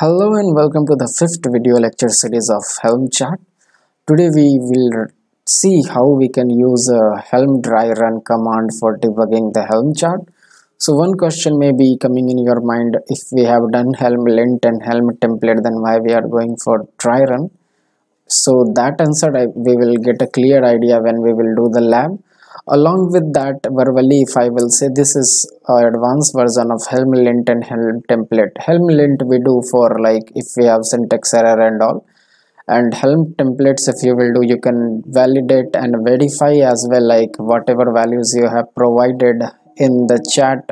Hello and welcome to the fifth video lecture series of Helm chart. Today we will see how we can use a Helm dry run command for debugging the Helm chart. So one question may be coming in your mind if we have done Helm lint and Helm template then why we are going for dry run. So that answer I, we will get a clear idea when we will do the lab along with that verbally if i will say this is advanced version of helm lint and helm template helm lint we do for like if we have syntax error and all. And helm templates if you will do you can validate and verify as well like whatever values you have provided in the chart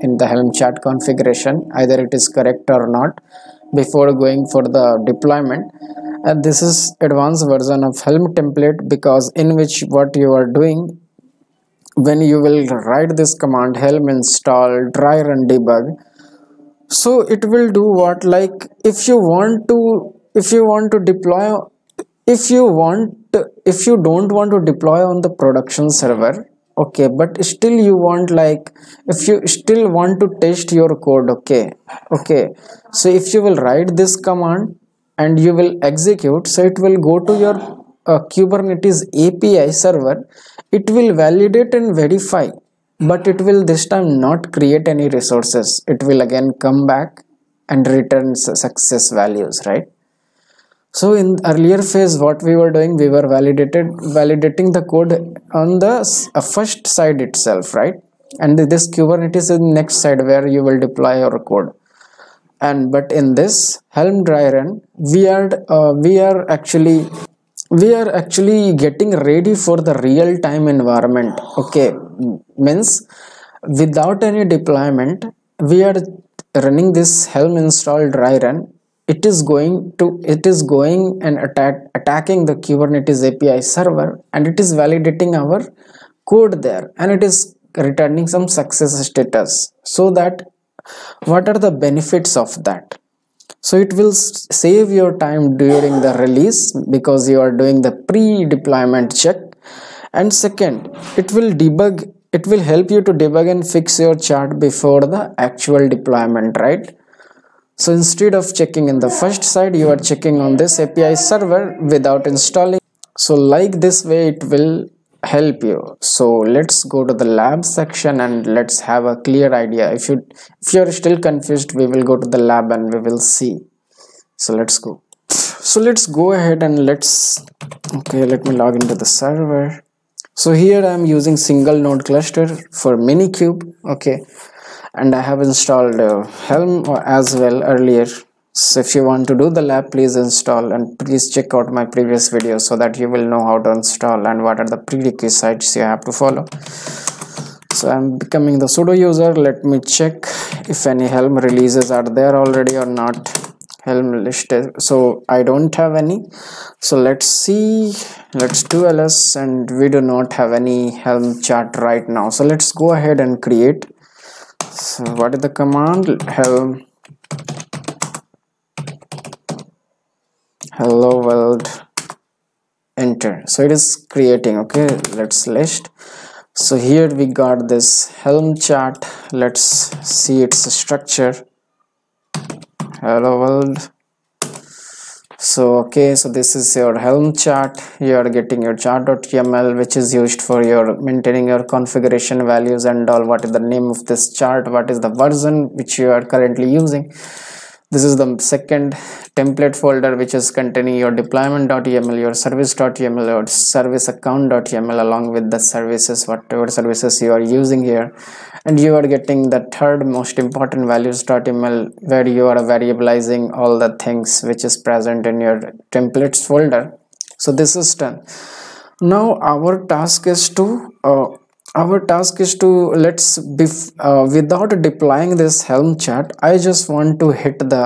in the helm chart configuration either it is correct or not before going for the deployment and this is advanced version of helm template because in which what you are doing when you will write this command helm install dry run debug. So it will do what? Like if you want to if you want to deploy if you want if you don't want to deploy on the production server okay but still you want like if you still want to test your code okay okay. So if you will write this command and you will execute. So it will go to your uh, kubernetes api server. It will validate and verify but it will this time not create any resources. It will again come back and return success values right? So in earlier phase what we were doing we were validated validating the code on the uh, first side itself right? And this kubernetes is the next side where you will deploy your code and but in this helm dry run we are uh, we are actually we are actually getting ready for the real time environment. Okay. Means without any deployment we are running this helm install dry run it is going to it is going and attack attacking the kubernetes api server and it is validating our code there. And it is returning some success status. So that what are the benefits of that? So it will save your time during the release because you are doing the pre-deployment check. And second it will debug it will help you to debug and fix your chart before the actual deployment right? So instead of checking in the first side you are checking on this api server without installing. So like this way it will help you. So let's go to the lab section and let's have a clear idea. If you if you're still confused we will go to the lab and we will see. So let's go. So let's go ahead and let's okay let me log into the server. So here i'm using single node cluster for minikube okay. And i have installed uh, helm as well earlier so if you want to do the lab please install and please check out my previous video so that you will know how to install and what are the prerequisites you have to follow. So i'm becoming the sudo user. Let me check if any helm releases are there already or not. Helm list so i don't have any. So let's see. Let's do ls and we do not have any helm chart right now. So let's go ahead and create. So what is the command? Helm hello world enter. So it is creating okay? Let's list. So here we got this helm chart. Let's see its structure. Hello world. So okay so this is your helm chart. You are getting your chart.yml which is used for your maintaining your configuration values and all. What is the name of this chart? What is the version which you are currently using this is the second template folder which is containing your deployment.yml your service.yml or service account.yml along with the services whatever services you are using here. And you are getting the third most important values.yml where you are variabilizing all the things which is present in your templates folder. So this is done. Now our task is to uh, our task is to let's uh, without deploying this helm chart i just want to hit the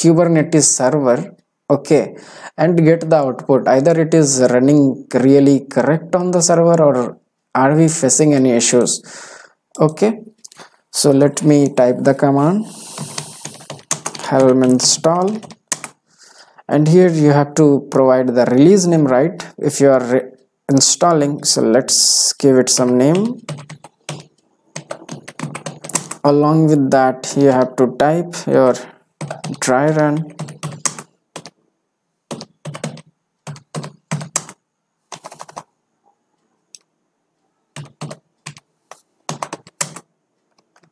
kubernetes server okay and get the output. Either it is running really correct on the server or are we facing any issues okay? So let me type the command helm install. And here you have to provide the release name right? If you are installing so let's give it some name. Along with that you have to type your dry run.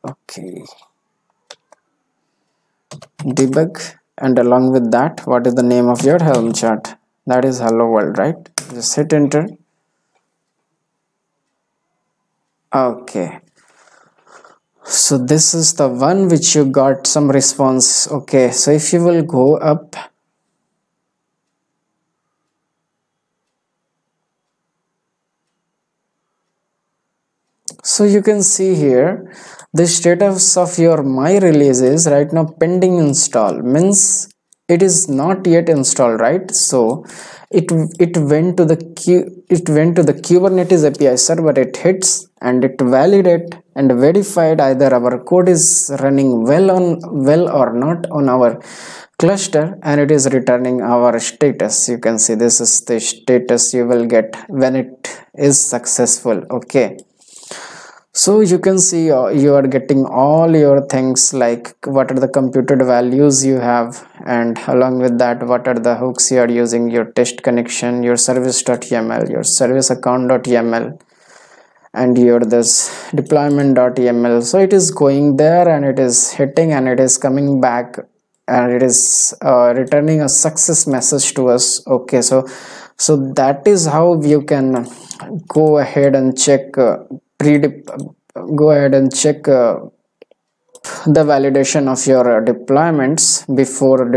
Okay. Debug. And along with that what is the name of your helm chart? That is hello world right? Just hit enter okay. So this is the one which you got some response. Okay. So if you will go up. So you can see here the status of your my release is right now pending install. Means it is not yet installed right? So it it went to the it went to the kubernetes api server. It hits and it validate and verified either our code is running well on well or not on our cluster and it is returning our status. You can see this is the status you will get when it is successful. Okay so you can see uh, you are getting all your things like what are the computed values you have and along with that what are the hooks you are using your test connection your service.yml your service account.yml and your this deployment.yml so it is going there and it is hitting and it is coming back and it is uh, returning a success message to us. Okay so so that is how you can go ahead and check uh, go ahead and check uh, the validation of your uh, deployments before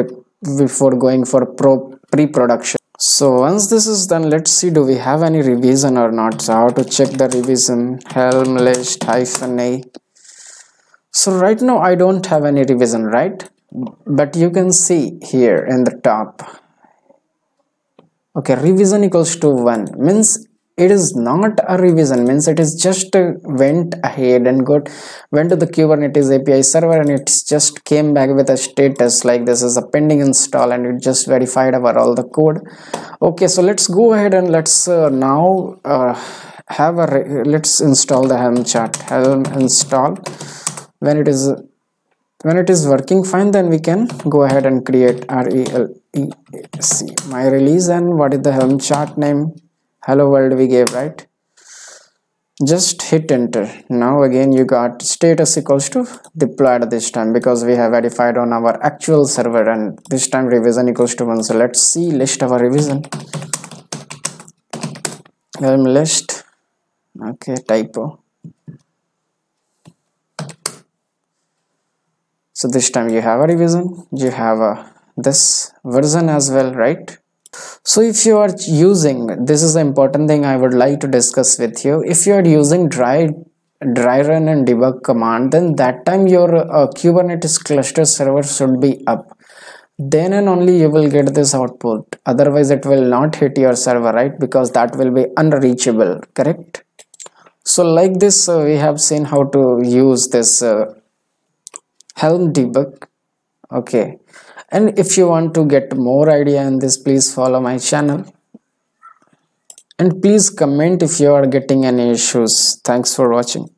before going for pro pre-production. So once this is done let's see do we have any revision or not? So how to check the revision? Helm list hyphen a. So right now i don't have any revision right? But you can see here in the top. Okay revision equals to 1 means it is not a revision. Means it is just went ahead and got went to the kubernetes api server and it just came back with a status like this is a pending install and it just verified our all the code. Okay so let's go ahead and let's uh, now uh, have a let's install the helm chart. Helm install. When it is when it is working fine then we can go ahead and create rel my release and what is the helm chart name hello world we gave right? Just hit enter. Now again you got status equals to deployed this time because we have verified on our actual server and this time revision equals to one. So let's see list of our revision. Helm list. Okay typo. So this time you have a revision you have a this version as well right so if you are using this is the important thing i would like to discuss with you. If you are using dry dry run and debug command then that time your uh, kubernetes cluster server should be up. Then and only you will get this output. Otherwise it will not hit your server right? Because that will be unreachable correct? So like this uh, we have seen how to use this uh, helm debug. Okay and if you want to get more idea in this please follow my channel. And please comment if you are getting any issues. Thanks for watching